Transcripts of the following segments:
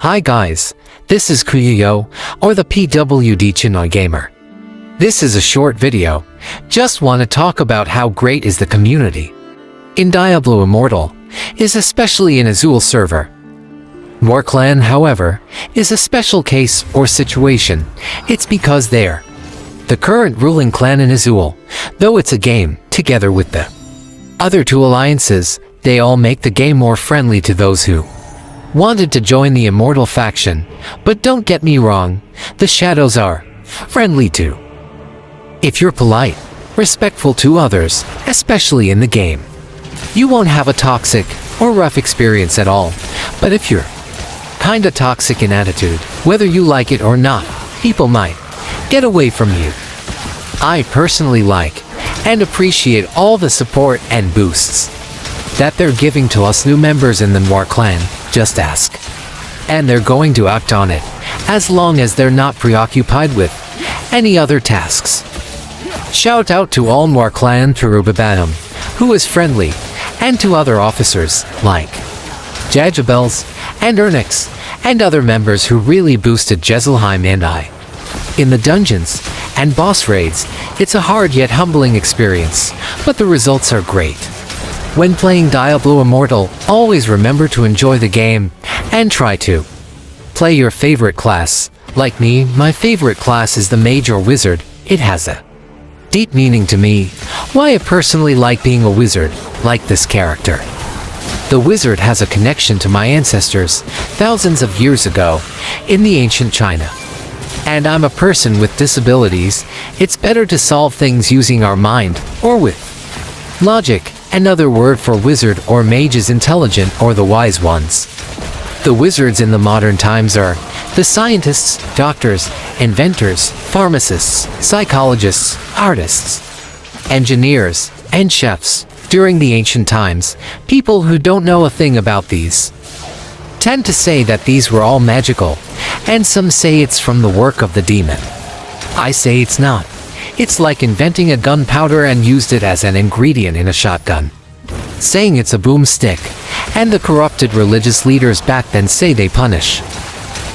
Hi guys, this is Kuyo, or the PWD Chinoy Gamer. This is a short video. Just want to talk about how great is the community. In Diablo Immortal, is especially in Azul server. War Clan, however, is a special case or situation. It's because they're the current ruling clan in Azul, though it's a game, together with the other two alliances, they all make the game more friendly to those who wanted to join the Immortal faction, but don't get me wrong, the Shadows are friendly too. If you're polite, respectful to others, especially in the game, you won't have a toxic or rough experience at all. But if you're kinda toxic in attitude, whether you like it or not, people might get away from you. I personally like and appreciate all the support and boosts that they're giving to us new members in the Noir clan, just ask. And they're going to act on it, as long as they're not preoccupied with any other tasks. Shout out to all Noir clan Terubabanum, who is friendly, and to other officers, like Jajabels and Ernix, and other members who really boosted Jezelheim and I. In the dungeons and boss raids, it's a hard yet humbling experience, but the results are great. When playing Diablo Immortal, always remember to enjoy the game and try to play your favorite class. Like me, my favorite class is the Mage or Wizard. It has a deep meaning to me. Why I personally like being a wizard, like this character. The wizard has a connection to my ancestors thousands of years ago in the ancient China. And I'm a person with disabilities. It's better to solve things using our mind or with logic. Another word for wizard or mage is intelligent or the wise ones. The wizards in the modern times are the scientists, doctors, inventors, pharmacists, psychologists, artists, engineers, and chefs. During the ancient times, people who don't know a thing about these tend to say that these were all magical, and some say it's from the work of the demon. I say it's not. It's like inventing a gunpowder and used it as an ingredient in a shotgun. Saying it's a boomstick, and the corrupted religious leaders back then say they punish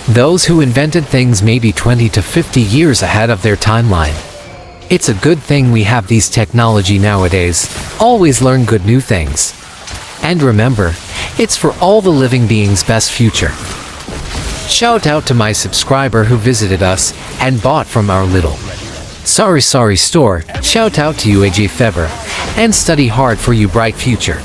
those who invented things maybe 20 to 50 years ahead of their timeline. It's a good thing we have these technology nowadays. Always learn good new things. And remember, it's for all the living beings' best future. Shout out to my subscriber who visited us and bought from our little Sari-sari store. Shout out to you AJ Feber. And study hard for you bright future.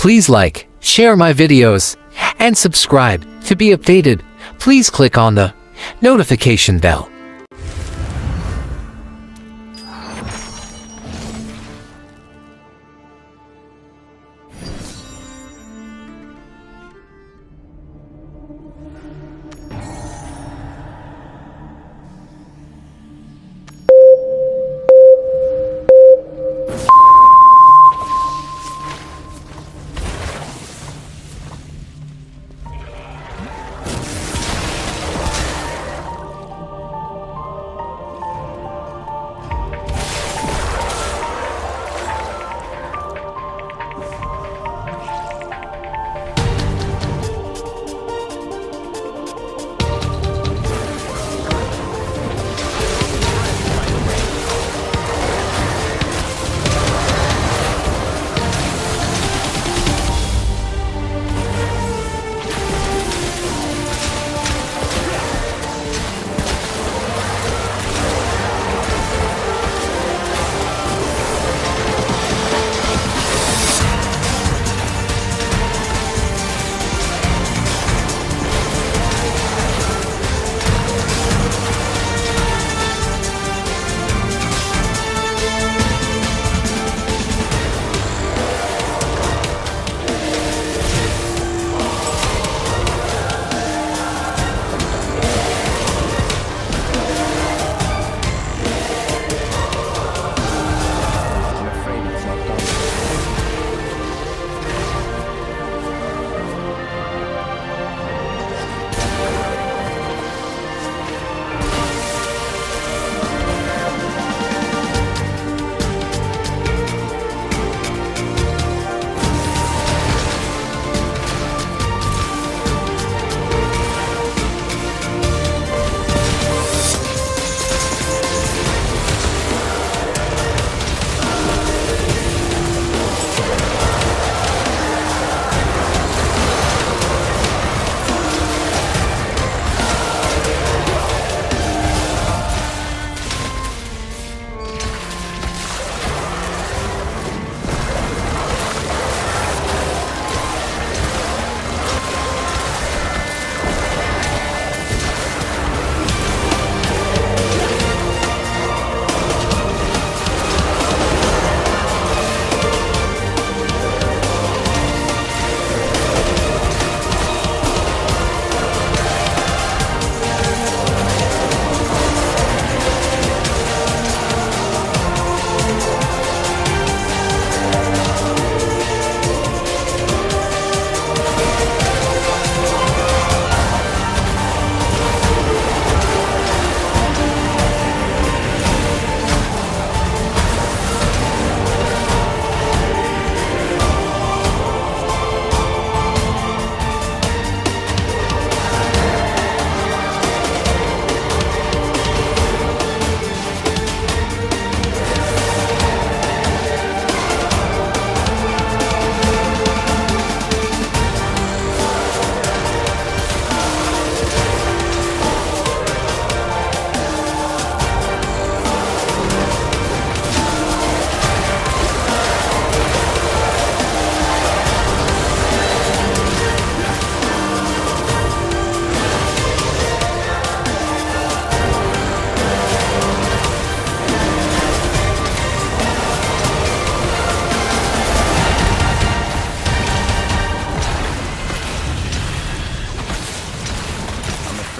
Please like, share my videos, and subscribe. To be updated, please click on the notification bell.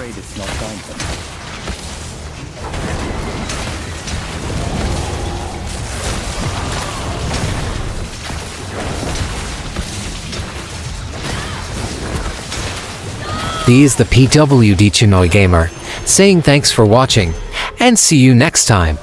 Afraid it's not time for. This is the PWD Chinoy Gamer, saying thanks for watching, and see you next time.